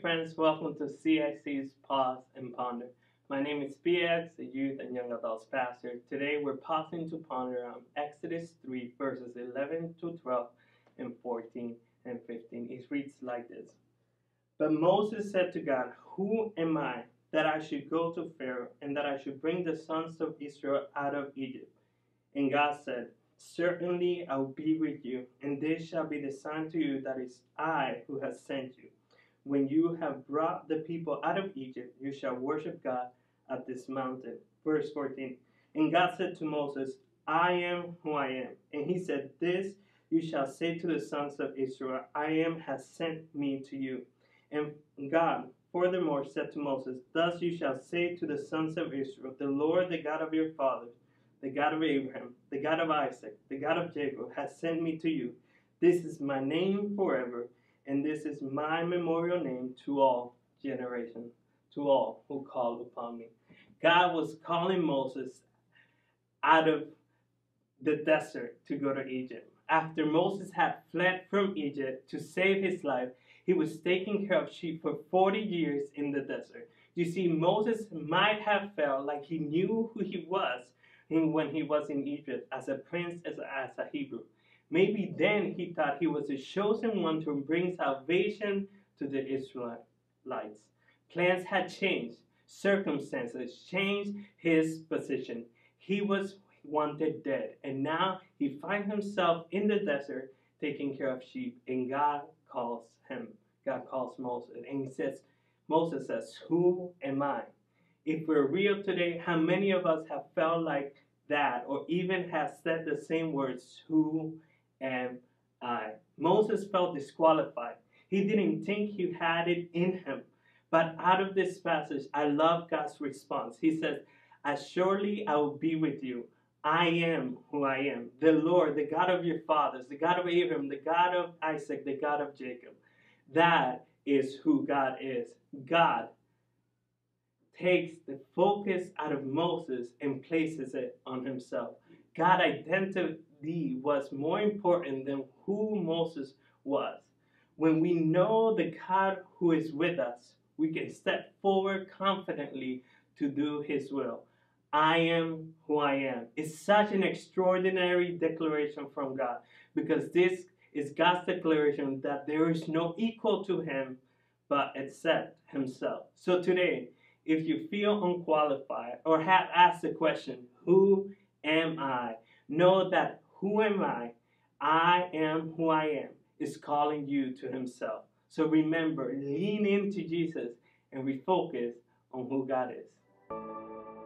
friends, welcome to CIC's Pause and Ponder. My name is BX, a youth and young adults pastor. Today we're pausing to ponder on Exodus 3, verses 11 to 12 and 14 and 15. It reads like this But Moses said to God, Who am I that I should go to Pharaoh and that I should bring the sons of Israel out of Egypt? And God said, Certainly I will be with you, and this shall be the sign to you that is I who has sent you. When you have brought the people out of Egypt, you shall worship God at this mountain. Verse 14. And God said to Moses, I am who I am. And he said, This you shall say to the sons of Israel, I am has sent me to you. And God furthermore said to Moses, Thus you shall say to the sons of Israel, The Lord, the God of your fathers, the God of Abraham, the God of Isaac, the God of Jacob, has sent me to you. This is my name forever and this is my memorial name to all generations, to all who call upon me. God was calling Moses out of the desert to go to Egypt. After Moses had fled from Egypt to save his life, he was taking care of sheep for 40 years in the desert. You see, Moses might have felt like he knew who he was when he was in Egypt as a prince, as a, as a Hebrew. Maybe then he thought he was the chosen one to bring salvation to the Israelites. Plans had changed, circumstances changed his position. He was wanted dead, and now he finds himself in the desert taking care of sheep, and God calls him. God calls Moses, and he says, Moses says, Who am I? If we're real today, how many of us have felt like that, or even have said the same words, Who and uh, Moses felt disqualified. He didn't think he had it in him. But out of this passage, I love God's response. He says, As surely I will be with you. I am who I am. The Lord, the God of your fathers, the God of Abraham, the God of Isaac, the God of Jacob. That is who God is. God takes the focus out of Moses and places it on himself. God identified was more important than who Moses was. When we know the God who is with us, we can step forward confidently to do his will. I am who I am. It's such an extraordinary declaration from God because this is God's declaration that there is no equal to him but except himself. So today, if you feel unqualified or have asked the question, Who? Know that who am I? I am who I am is calling you to himself. So remember, lean into Jesus and refocus on who God is.